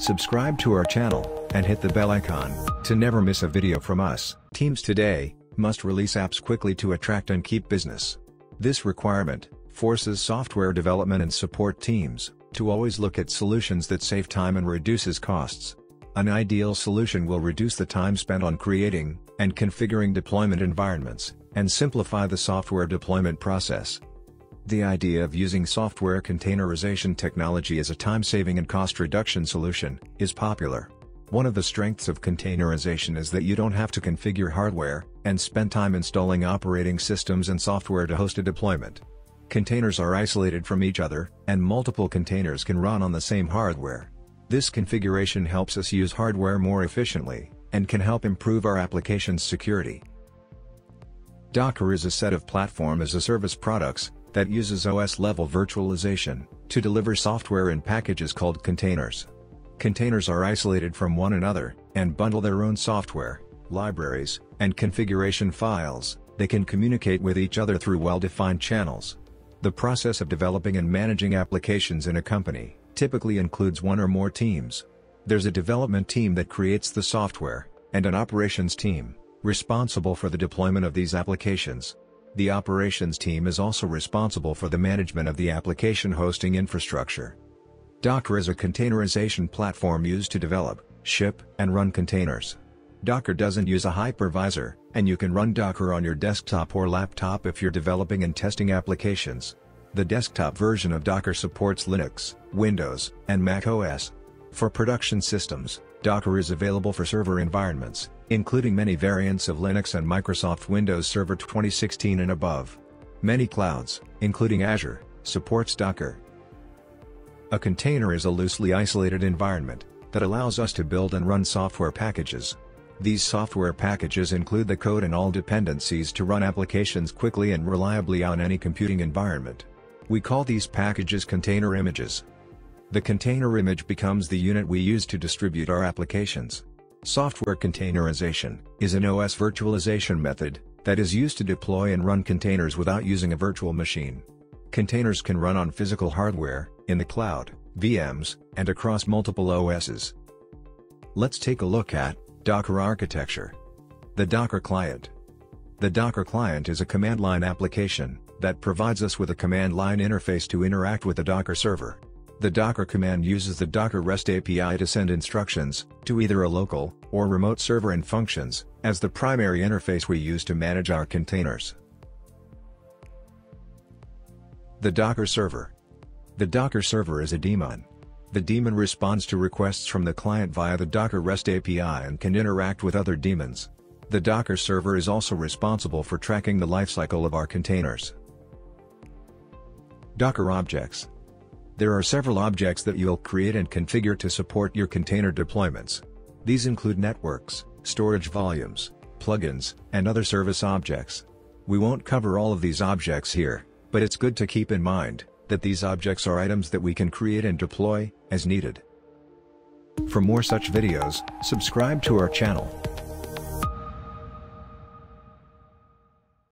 Subscribe to our channel, and hit the bell icon, to never miss a video from us. Teams today, must release apps quickly to attract and keep business. This requirement, forces software development and support teams, to always look at solutions that save time and reduces costs. An ideal solution will reduce the time spent on creating, and configuring deployment environments, and simplify the software deployment process. The idea of using software containerization technology as a time-saving and cost reduction solution, is popular. One of the strengths of containerization is that you don't have to configure hardware, and spend time installing operating systems and software to host a deployment. Containers are isolated from each other, and multiple containers can run on the same hardware. This configuration helps us use hardware more efficiently, and can help improve our application's security. Docker is a set of platform as a service products, that uses OS-level virtualization, to deliver software in packages called containers. Containers are isolated from one another, and bundle their own software, libraries, and configuration files, they can communicate with each other through well-defined channels. The process of developing and managing applications in a company, typically includes one or more teams. There's a development team that creates the software, and an operations team, responsible for the deployment of these applications. The operations team is also responsible for the management of the application hosting infrastructure. Docker is a containerization platform used to develop, ship, and run containers. Docker doesn't use a hypervisor, and you can run Docker on your desktop or laptop if you're developing and testing applications. The desktop version of Docker supports Linux, Windows, and Mac OS. For production systems, Docker is available for server environments, including many variants of Linux and Microsoft Windows Server 2016 and above. Many clouds, including Azure, supports Docker. A container is a loosely isolated environment, that allows us to build and run software packages. These software packages include the code and all dependencies to run applications quickly and reliably on any computing environment. We call these packages container images. The container image becomes the unit we use to distribute our applications. Software containerization is an OS virtualization method that is used to deploy and run containers without using a virtual machine. Containers can run on physical hardware, in the cloud, VMs, and across multiple OSs. Let's take a look at Docker architecture. The Docker client. The Docker client is a command line application that provides us with a command line interface to interact with the Docker server. The Docker command uses the Docker REST API to send instructions, to either a local, or remote server and functions, as the primary interface we use to manage our containers. The Docker server. The Docker server is a daemon. The daemon responds to requests from the client via the Docker REST API and can interact with other daemons. The Docker server is also responsible for tracking the lifecycle of our containers. Docker objects. There are several objects that you'll create and configure to support your container deployments. These include networks, storage volumes, plugins, and other service objects. We won't cover all of these objects here, but it's good to keep in mind that these objects are items that we can create and deploy, as needed. For more such videos, subscribe to our channel.